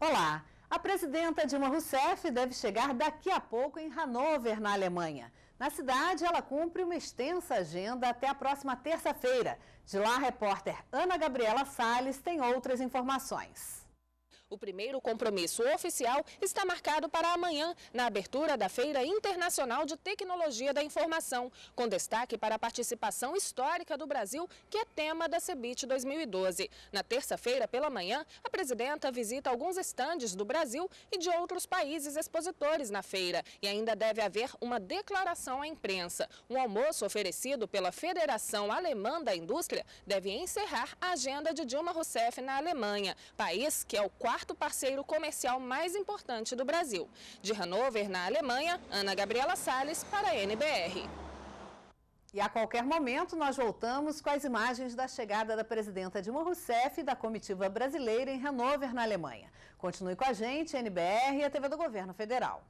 Olá! A presidenta Dilma Rousseff deve chegar daqui a pouco em Hannover, na Alemanha. Na cidade, ela cumpre uma extensa agenda até a próxima terça-feira. De lá, a repórter Ana Gabriela Salles tem outras informações. O primeiro compromisso oficial está marcado para amanhã, na abertura da Feira Internacional de Tecnologia da Informação, com destaque para a participação histórica do Brasil, que é tema da CEBIT 2012. Na terça-feira, pela manhã, a presidenta visita alguns estandes do Brasil e de outros países expositores na feira. E ainda deve haver uma declaração à imprensa. Um almoço oferecido pela Federação Alemã da Indústria deve encerrar a agenda de Dilma Rousseff na Alemanha, país que é o quarto quarto parceiro comercial mais importante do Brasil. De Hannover, na Alemanha, Ana Gabriela Salles para a NBR. E a qualquer momento nós voltamos com as imagens da chegada da presidenta Dilma Rousseff e da comitiva brasileira em Hannover, na Alemanha. Continue com a gente, NBR e a TV do Governo Federal.